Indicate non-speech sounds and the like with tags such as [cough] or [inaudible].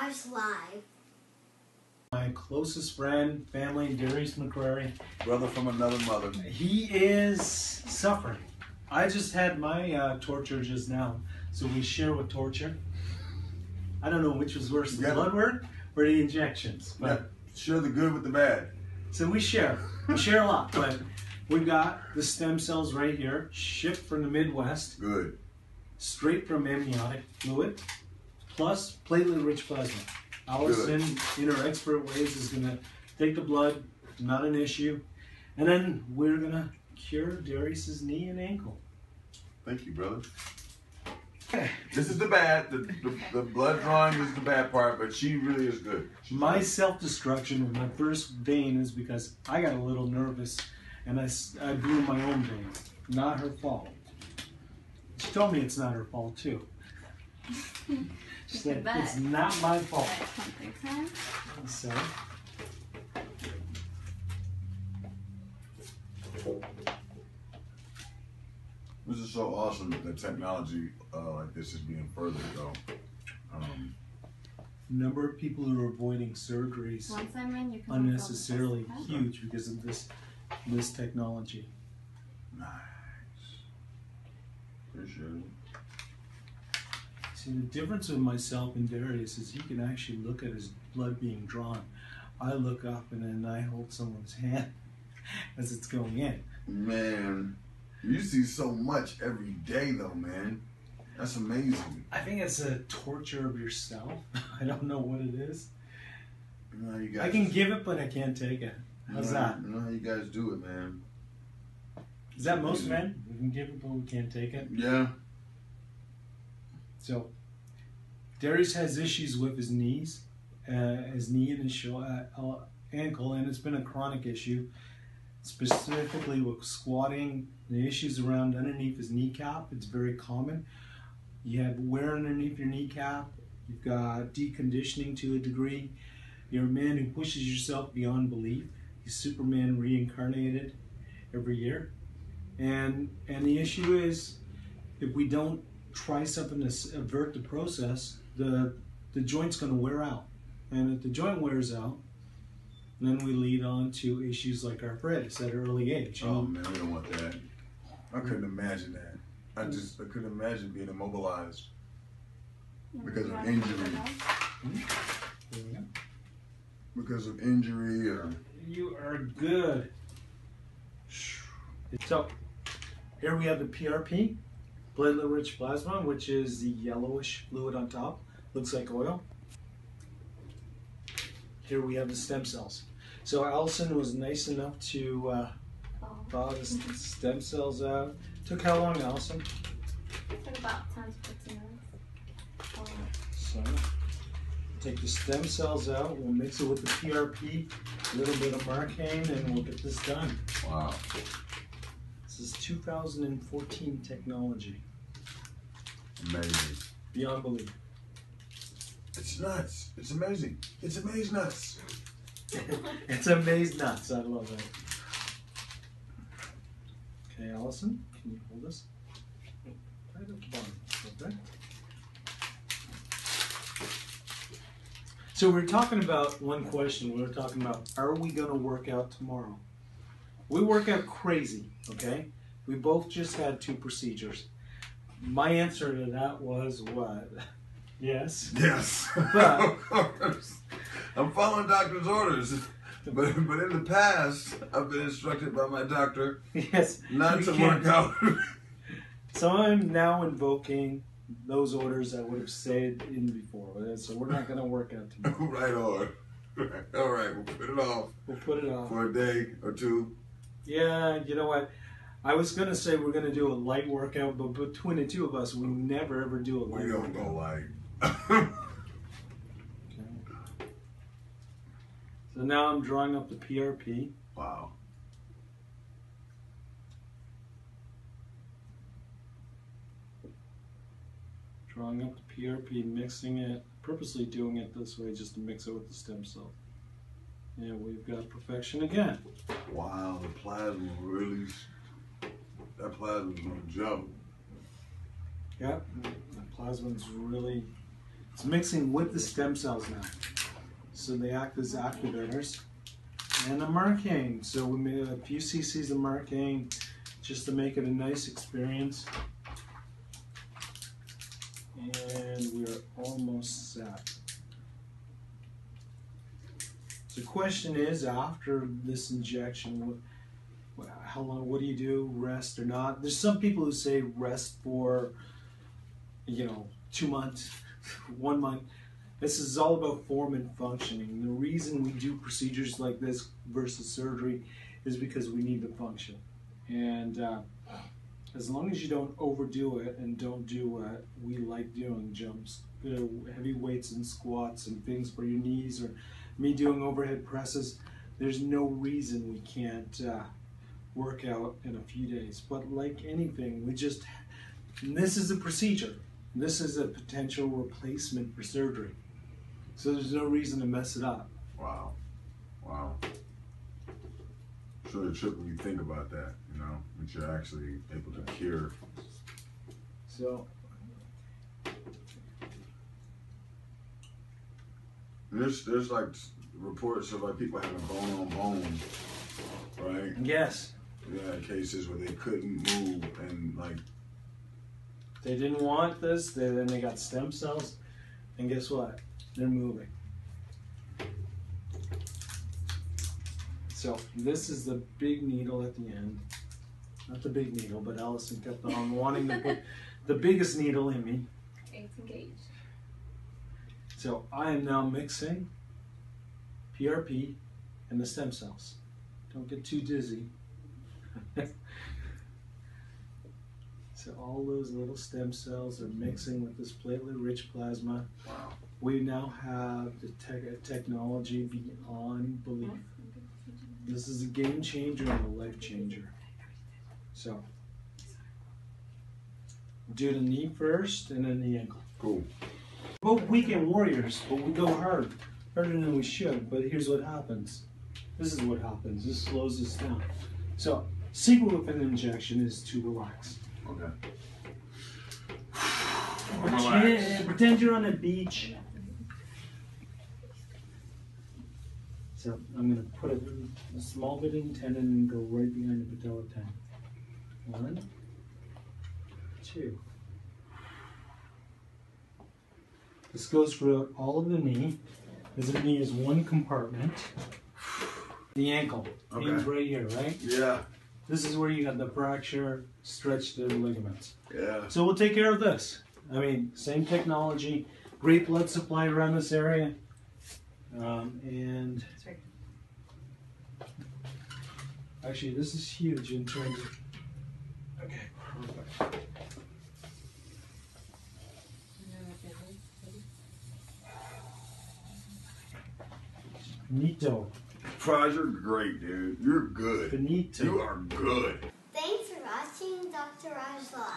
Darius Live. My closest friend, family, Darius McCrary. Brother from another mother. He is suffering. I just had my uh, torture just now, so we share with torture. I don't know which was worse, the Yeah. blood work or the injections. Yeah. But Share the good with the bad. so we share. We share a lot, but we've got the stem cells right here, shipped from the Midwest, Good. straight from amniotic fluid, plus platelet-rich plasma. Allison, in her expert ways, is gonna take the blood, not an issue, and then we're gonna cure Darius's knee and ankle. Thank you, brother. This is the bad. The, the, the blood drawing is the bad part, but she really is good. She's My good. self-destruction with my first vein is because I got a little nervous and I blew my own vein. Not her fault. She told me it's not her fault too. She said can it's not my fault. Right, something time. So This is so awesome that the technology uh, like this is being furthered, though. Um, number of people who are avoiding surgeries Once I'm in, you can unnecessarily look over huge because of this this technology. nice. Appreciate it. See, the difference with myself and Darius is he can actually look at his blood being drawn. I look up and then I hold someone's [laughs] hand as it's going in. Man, you see so much every day, though, man. That's amazing. I think it's a torture of yourself. [laughs] I don't know what it is. How you guys. I can give it, but I can't take it. How's know, that? You know how you guys do it, man. Is that most men? We can give it, but we can't take it. Yeah. So, Darius has issues with his knees, uh, his knee and his uh, uh, ankle, and it's been a chronic issue, specifically with squatting. The issues around underneath his kneecap, it's very common. You have wear underneath your kneecap. You've got deconditioning to a degree. You're a man who pushes yourself beyond belief. He's Superman reincarnated every year, and and the issue is, if we don't try something to avert the process, the the joint's going to wear out, and if the joint wears out, then we lead on to issues like arthritis at an early age. Oh And man, we don't want that. I couldn't imagine that. I mm. just I couldn't imagine being immobilized mm-hmm. because of injury. Mm-hmm. There we go. because of injury or You are good. So, here we have the PRP, platelet-rich plasma, which is the yellowish fluid on top. Looks like oil. Here we have the stem cells. So Allison was nice enough to uh, thaw the stem cells out. Took how long, Allison? took about 10 to 15 minutes. Oh, So, take the stem cells out. We'll mix it with the PRP, a little bit of Marcaine, and we'll get this done. wow. This is 2014 technology. Beyond belief. It's nuts. It's amazing. It's amazing nuts. [laughs] it's amazing nuts. I love it. Okay, Allison, can you hold this? Right at the bottom. Okay. So we're talking about one question. We were talking about are we going to work out tomorrow? We work out crazy, okay? We both just had two procedures. My answer to that was what? Yes. Yes. [laughs] But- of course. I'm following doctor's orders. But but in the past, I've been instructed by my doctor Yes. not to work out. [laughs] So I'm now invoking those orders I would have said in before. So we're not going to work out [laughs] tomorrow. right on. All right, we'll put it off We'll put it off. for a day or two. Yeah, you know what? I was going to say we're going to do a light workout, but between the two of us, we never ever do a light We don't workout. go light. Okay. [laughs] So now I'm drawing up the PRP. wow. Drawing up the PRP, mixing it, purposely doing it this way just to mix it with the stem cell. And we've got perfection again. Wow, the plasma really. That plasma's gonna jump. Yep, the plasma's really It's mixing with the stem cells now. So they act as activators. And a Marcaine. So we made a few cc's of Marcaine just to make it a nice experience. And we're almost set. The question is, after this injection, how long? What do you do? Rest or not? There's some people who say rest for, you know, two months, [laughs] one month. This is all about form and functioning. The reason we do procedures like this versus surgery is because we need the function. And uh, as long as you don't overdo it and don't do what we like doing jumps, you know, heavy weights and squats and things for your knees, or me doing overhead presses, there's no reason we can't uh, work out in a few days. But like anything, we just, this is a procedure. This is a potential replacement for surgery. So there's no reason to mess it up. Wow. Wow. Sure, trip when you think about that, you know, that you're actually able to cure. So There's there's like reports of like people having bone on bone, right? yes, Yeah, cases where they couldn't move and like they didn't want this. They, then they got stem cells, and guess what? They're moving. So this is the big needle at the end. Not the big needle, but Allison kept on wanting to put [laughs] the biggest needle in me. It's engaged. So I am now mixing PRP and the stem cells. Don't get too dizzy. So all those little stem cells are mixing with this platelet-rich plasma. wow. We now have the tech technology beyond belief. This is a game changer and a life changer. So, do the knee first and then the ankle. Cool. Both weekend warriors, but we go hard, harder than we should. But here's what happens. This is what happens. This slows us down. So, secret with an injection is to relax. Okay. [sighs] Pretend, pretend you're on a beach. So I'm gonna put a, a small bit in tendon and go right behind the patella tendon. One, two. This goes throughout all of the knee, the knee is one compartment. The ankle, Okay. right here, right? Yeah. This is where you got the fracture, stretch the ligaments. Yeah. So we'll take care of this. I mean, same technology, great blood supply around this area, um, and actually, this is huge in terms of. Okay, perfect. Finito, Praj, you're great, dude. You're good. finito. You are good. Thanks for watching Dr. Raj Live.